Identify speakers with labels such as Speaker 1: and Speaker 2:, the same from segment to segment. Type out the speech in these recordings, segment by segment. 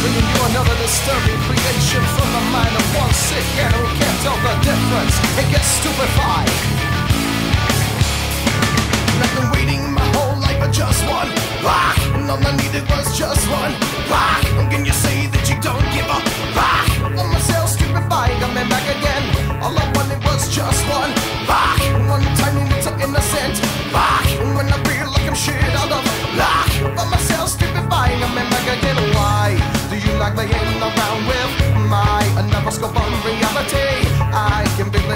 Speaker 1: Bringing you another disturbing creation from the mind of one sick and who can't tell the difference and gets stupefied. Let them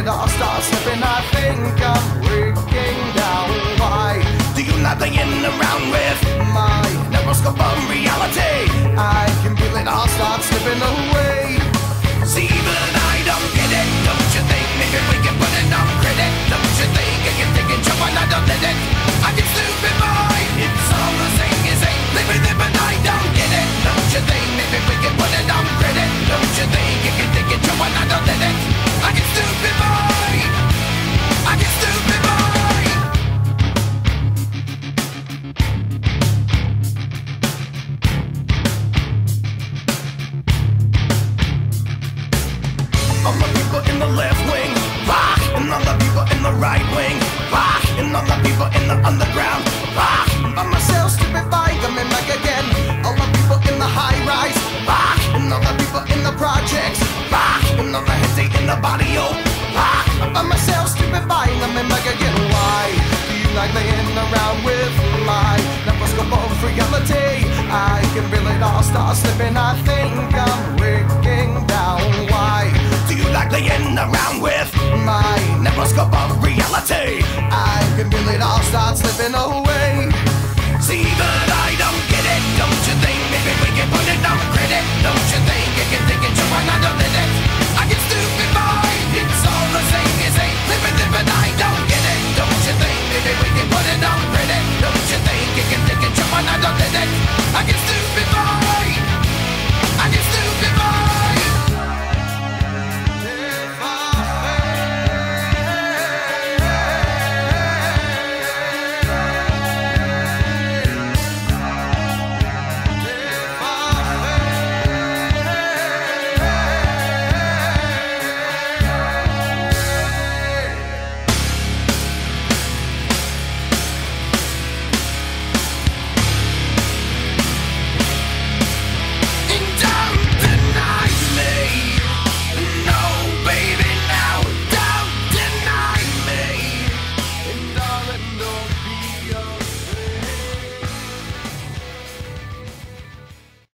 Speaker 1: I'll start slipping. I think I'm breaking down. Why do you nothing in around with my neuroscope of reality? I can feel it. I'll start slipping away. See, even I don't get it. Don't you think? Maybe we can put it on credit. Don't you think? I can think and jump another minute. I can stupid My, It's all the same as ain't living it, but I don't. it back again. Why do you like laying around with my microscope of reality? I can feel it all start slipping. I think I'm breaking down. Why do you like laying around with my microscope of reality? I can feel it all start